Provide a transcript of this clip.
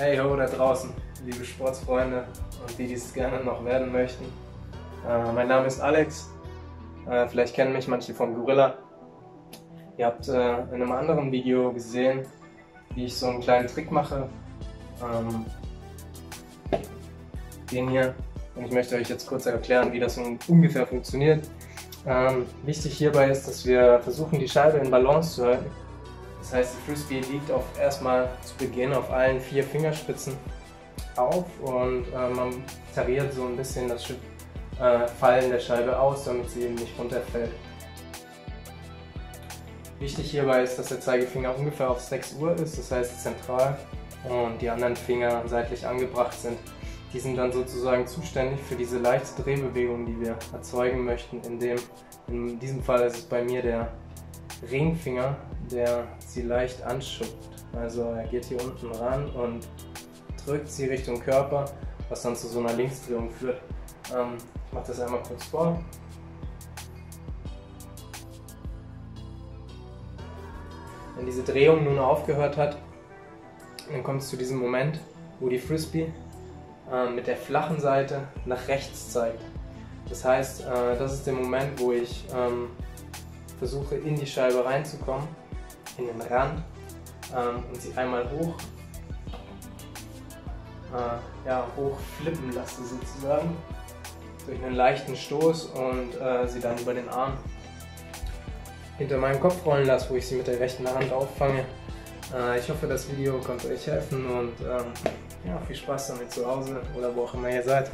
Hey ho da draußen, liebe Sportsfreunde und die, die es gerne noch werden möchten. Äh, mein Name ist Alex. Äh, vielleicht kennen mich manche vom Gorilla. Ihr habt äh, in einem anderen Video gesehen, wie ich so einen kleinen Trick mache. Ähm, den hier. Und ich möchte euch jetzt kurz erklären, wie das ungefähr funktioniert. Ähm, wichtig hierbei ist, dass wir versuchen, die Scheibe in Balance zu halten das heißt, die Frisbee liegt auf, erstmal zu Beginn auf allen vier Fingerspitzen auf und äh, man tariert so ein bisschen das äh, Fallen der Scheibe aus, damit sie eben nicht runterfällt. Wichtig hierbei ist, dass der Zeigefinger ungefähr auf 6 Uhr ist, das heißt zentral, und die anderen Finger seitlich angebracht sind. Die sind dann sozusagen zuständig für diese leichte Drehbewegung, die wir erzeugen möchten. In, in diesem Fall ist es bei mir der Ringfinger, der sie leicht anschubbt. Also er geht hier unten ran und drückt sie Richtung Körper, was dann zu so einer Linksdrehung führt. Ähm, ich mache das einmal kurz vor. Wenn diese Drehung nun aufgehört hat, dann kommt es zu diesem Moment, wo die Frisbee äh, mit der flachen Seite nach rechts zeigt. Das heißt, äh, das ist der Moment, wo ich ähm, versuche in die Scheibe reinzukommen, in den Rand ähm, und sie einmal hoch, äh, ja, hoch flippen lasse sozusagen durch einen leichten Stoß und äh, sie dann über den Arm hinter meinem Kopf rollen lasse, wo ich sie mit der rechten Hand auffange. Äh, ich hoffe, das Video konnte euch helfen und ähm, ja, viel Spaß damit zu Hause oder wo auch immer ihr seid.